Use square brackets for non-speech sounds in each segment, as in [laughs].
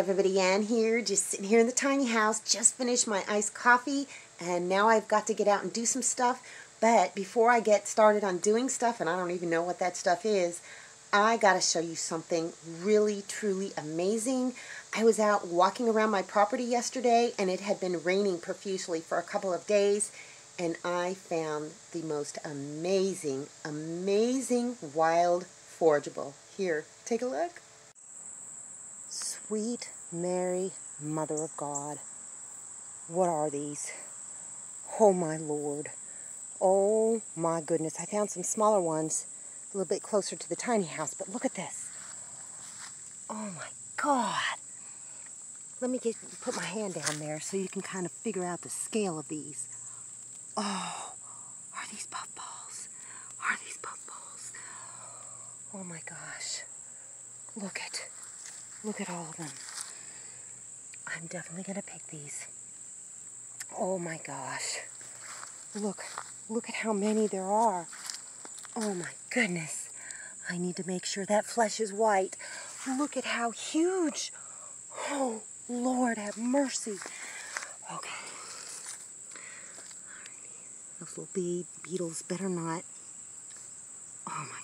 everybody, Ann here, just sitting here in the tiny house, just finished my iced coffee, and now I've got to get out and do some stuff. But before I get started on doing stuff, and I don't even know what that stuff is, I got to show you something really, truly amazing. I was out walking around my property yesterday, and it had been raining profusely for a couple of days, and I found the most amazing, amazing wild forageable. Here, take a look. Sweet Mary, Mother of God. What are these? Oh my Lord. Oh my goodness. I found some smaller ones a little bit closer to the tiny house, but look at this. Oh my God. Let me get put my hand down there so you can kind of figure out the scale of these. Oh, are these puffballs? Are these puffballs? Oh my gosh. Look at Look at all of them. I'm definitely going to pick these. Oh my gosh. Look, look at how many there are. Oh my goodness. I need to make sure that flesh is white. Look at how huge. Oh, Lord, have mercy. Okay. Those little bee beetles better not. Oh my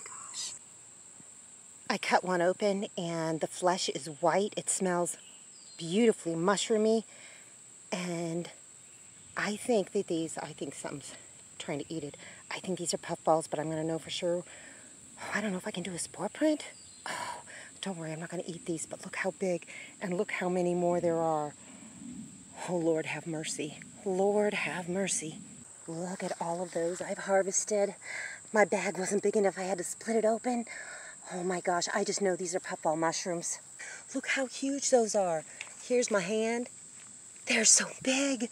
I cut one open and the flesh is white. It smells beautifully mushroomy. And I think that these, I think something's trying to eat it. I think these are puffballs, but I'm going to know for sure. Oh, I don't know if I can do a spore print. Oh, don't worry, I'm not going to eat these, but look how big and look how many more there are. Oh, Lord, have mercy. Lord, have mercy. Look at all of those I've harvested. My bag wasn't big enough. I had to split it open. Oh my gosh, I just know these are puffball mushrooms. Look how huge those are. Here's my hand. They're so big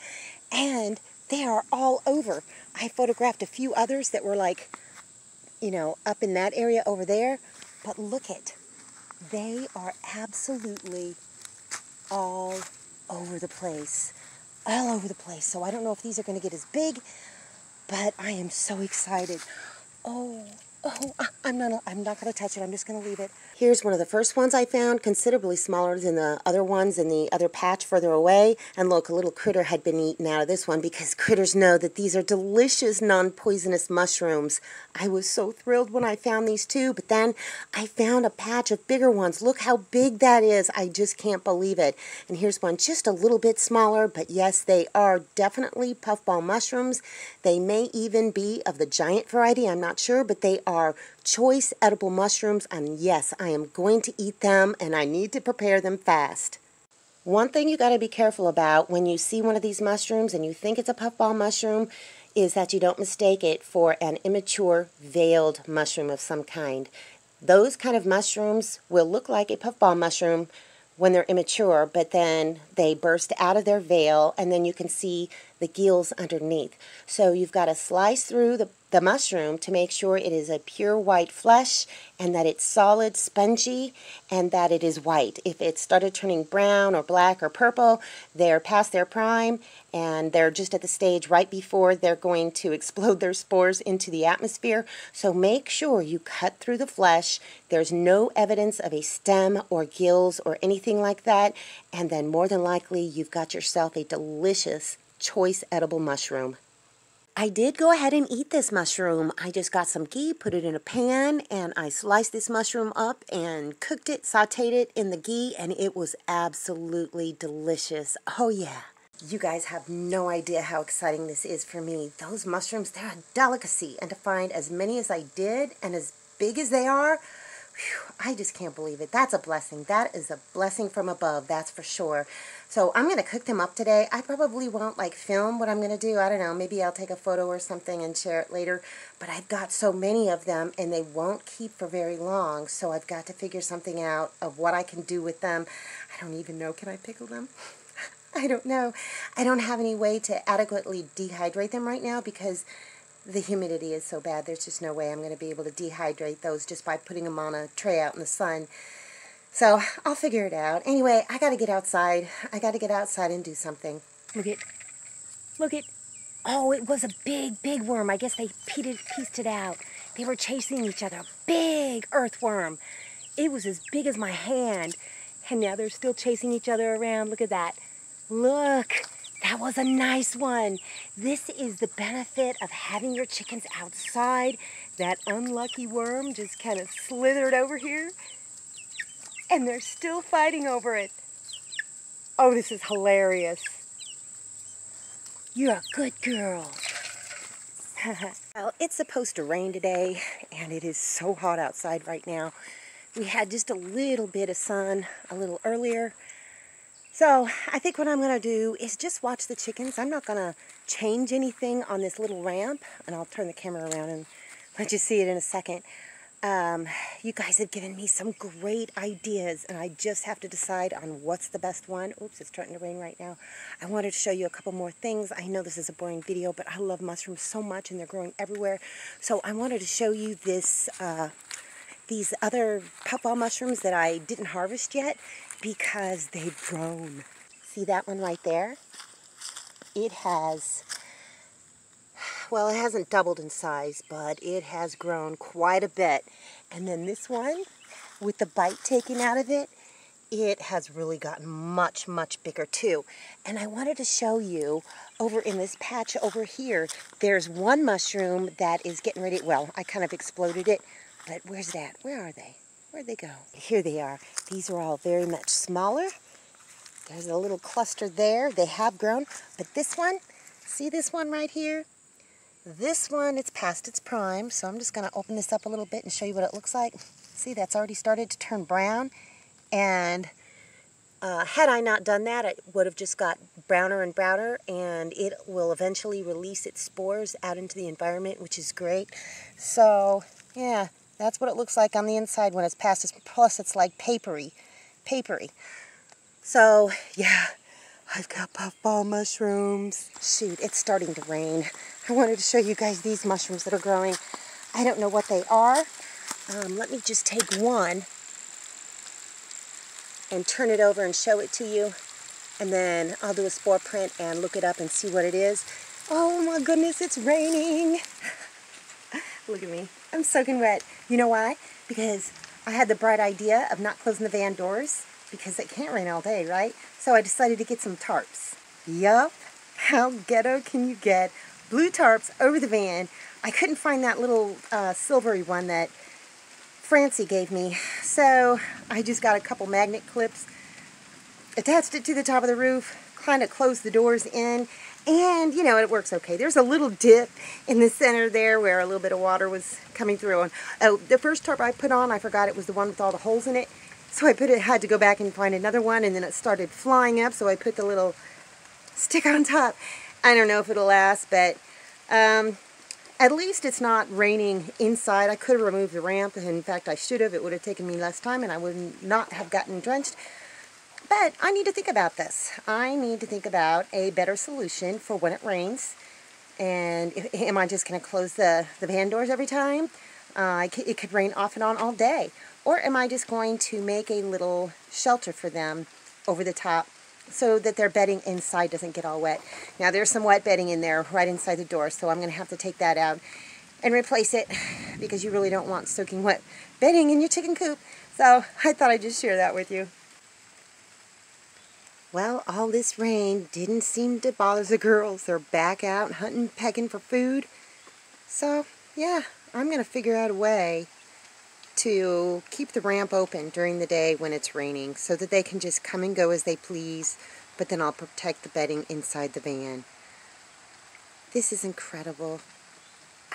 and they are all over. I photographed a few others that were like, you know, up in that area over there. But look at, they are absolutely all over the place. All over the place. So I don't know if these are going to get as big, but I am so excited. Oh, Oh, uh, I'm not, I'm not going to touch it. I'm just going to leave it. Here's one of the first ones I found, considerably smaller than the other ones in the other patch further away. And look, a little critter had been eaten out of this one because critters know that these are delicious non-poisonous mushrooms. I was so thrilled when I found these two, but then I found a patch of bigger ones. Look how big that is. I just can't believe it. And here's one just a little bit smaller, but yes, they are definitely puffball mushrooms. They may even be of the giant variety. I'm not sure, but they are are choice edible mushrooms, and yes, I am going to eat them, and I need to prepare them fast. One thing you got to be careful about when you see one of these mushrooms and you think it's a puffball mushroom is that you don't mistake it for an immature veiled mushroom of some kind. Those kind of mushrooms will look like a puffball mushroom when they're immature, but then they burst out of their veil and then you can see the gills underneath. So you've got to slice through the, the mushroom to make sure it is a pure white flesh and that it's solid, spongy, and that it is white. If it started turning brown or black or purple, they're past their prime and they're just at the stage right before they're going to explode their spores into the atmosphere. So make sure you cut through the flesh. There's no evidence of a stem or gills or anything like that. And then more than likely, you've got yourself a delicious choice edible mushroom. I did go ahead and eat this mushroom. I just got some ghee, put it in a pan, and I sliced this mushroom up and cooked it, sauteed it in the ghee, and it was absolutely delicious. Oh yeah. You guys have no idea how exciting this is for me. Those mushrooms, they're a delicacy, and to find as many as I did and as big as they are, Whew, I just can't believe it. That's a blessing. That is a blessing from above, that's for sure. So I'm going to cook them up today. I probably won't like film what I'm going to do. I don't know. Maybe I'll take a photo or something and share it later. But I've got so many of them and they won't keep for very long. So I've got to figure something out of what I can do with them. I don't even know. Can I pickle them? [laughs] I don't know. I don't have any way to adequately dehydrate them right now because the humidity is so bad. There's just no way I'm going to be able to dehydrate those just by putting them on a tray out in the sun. So I'll figure it out. Anyway, I got to get outside. I got to get outside and do something. Look at, look at, oh, it was a big, big worm. I guess they pieced it out. They were chasing each other. Big earthworm. It was as big as my hand. And now they're still chasing each other around. Look at that. Look, that was a nice one. This is the benefit of having your chickens outside. That unlucky worm just kind of slithered over here. And they're still fighting over it. Oh, this is hilarious. You're a good girl. [laughs] well, it's supposed to rain today, and it is so hot outside right now. We had just a little bit of sun a little earlier. So I think what I'm going to do is just watch the chickens. I'm not going to change anything on this little ramp, and I'll turn the camera around and let you see it in a second. Um, you guys have given me some great ideas, and I just have to decide on what's the best one. Oops, it's starting to rain right now. I wanted to show you a couple more things. I know this is a boring video, but I love mushrooms so much, and they're growing everywhere. So I wanted to show you this, uh, these other puffball mushrooms that I didn't harvest yet because they've grown. See that one right there? It has well, it hasn't doubled in size, but it has grown quite a bit. And then this one, with the bite taken out of it, it has really gotten much, much bigger too. And I wanted to show you over in this patch over here, there's one mushroom that is getting ready, well, I kind of exploded it, but where's that? Where are they? Where'd they go? Here they are. These are all very much smaller. There's a little cluster there. They have grown, but this one, see this one right here? This one, it's past its prime, so I'm just going to open this up a little bit and show you what it looks like. See, that's already started to turn brown, and uh, had I not done that, it would have just got browner and browner, and it will eventually release its spores out into the environment, which is great. So, yeah, that's what it looks like on the inside when it's past its, plus it's like papery, papery. So, yeah, I've got puffball mushrooms. Shoot, it's starting to rain. I wanted to show you guys these mushrooms that are growing. I don't know what they are. Um, let me just take one and turn it over and show it to you. And then I'll do a spore print and look it up and see what it is. Oh my goodness, it's raining. [laughs] look at me. I'm soaking wet. You know why? Because I had the bright idea of not closing the van doors because it can't rain all day, right? So I decided to get some tarps. Yup. How ghetto can you get blue tarps over the van. I couldn't find that little uh, silvery one that Francie gave me. So I just got a couple magnet clips, attached it to the top of the roof, kind of closed the doors in, and you know, it works okay. There's a little dip in the center there where a little bit of water was coming through. And oh, the first tarp I put on, I forgot it was the one with all the holes in it. So I put it, had to go back and find another one, and then it started flying up, so I put the little stick on top. I don't know if it'll last, but um, at least it's not raining inside. I could have removed the ramp, in fact I should have. It would have taken me less time and I would not have gotten drenched. But I need to think about this. I need to think about a better solution for when it rains. And am I just going to close the, the van doors every time? Uh, it could rain off and on all day. Or am I just going to make a little shelter for them over the top so that their bedding inside doesn't get all wet. Now there's some wet bedding in there right inside the door, so I'm going to have to take that out and replace it because you really don't want soaking wet bedding in your chicken coop. So I thought I'd just share that with you. Well, all this rain didn't seem to bother the girls. They're back out hunting, pecking for food. So, yeah, I'm going to figure out a way to keep the ramp open during the day when it's raining so that they can just come and go as they please, but then I'll protect the bedding inside the van. This is incredible.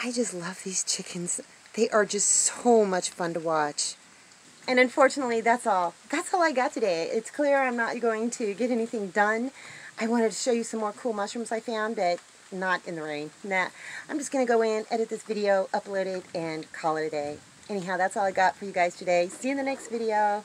I just love these chickens. They are just so much fun to watch. And unfortunately, that's all. That's all I got today. It's clear I'm not going to get anything done. I wanted to show you some more cool mushrooms I found, but not in the rain. Nah, I'm just going to go in, edit this video, upload it, and call it a day. Anyhow, that's all I got for you guys today. See you in the next video.